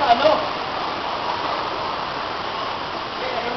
sa ano. Okay, ano